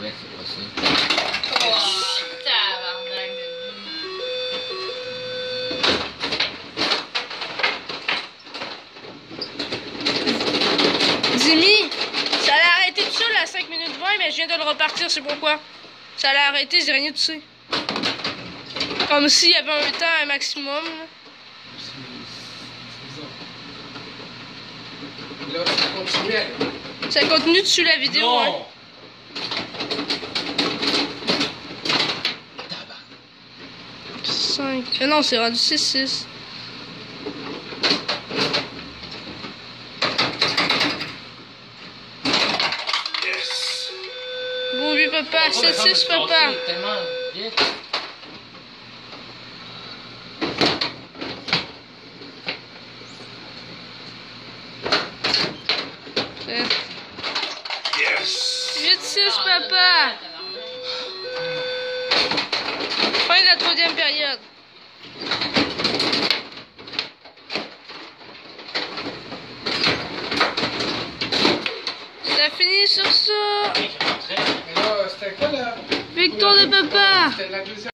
Ouais, c'est possible. Oh, tabarnak de Jimmy, ça allait arrêter tout seul à 5 minutes 20, mais je viens de le repartir, c'est pourquoi? Ça allait arrêter, j'ai rien dessus. Comme s'il y avait un temps, un maximum. là. Là, ça continuait. Ça continue dessus la vidéo. hein. Non! 5. Ah non, c'est rendu 6-6. Yes! Bon, lui, papa. Oh, mais ça 7-6, me se papa. passer Tellement vite? Yes! 8-6, papa. Fin de la troisième période. Ça finit sur quoi la. Victoire de papa.